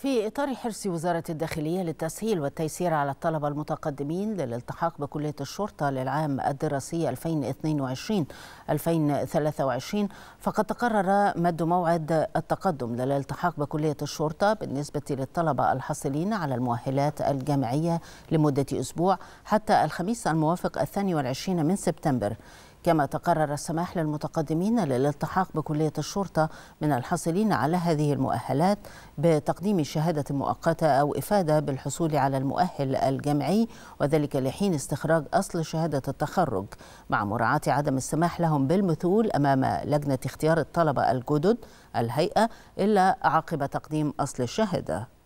في إطار حرص وزارة الداخلية للتسهيل والتيسير على الطلبة المتقدمين للالتحاق بكلية الشرطة للعام الدراسي 2022-2023 فقد تقرر مد موعد التقدم للالتحاق بكلية الشرطة بالنسبة للطلبة الحاصلين على المؤهلات الجامعية لمدة أسبوع حتى الخميس الموافق الثاني والعشرين من سبتمبر. كما تقرر السماح للمتقدمين للالتحاق بكلية الشرطة من الحاصلين على هذه المؤهلات بتقديم شهادة مؤقتة أو إفادة بالحصول على المؤهل الجامعي وذلك لحين استخراج أصل شهادة التخرج. مع مراعاة عدم السماح لهم بالمثول أمام لجنة اختيار الطلبة الجدد الهيئة إلا عقب تقديم أصل الشهادة.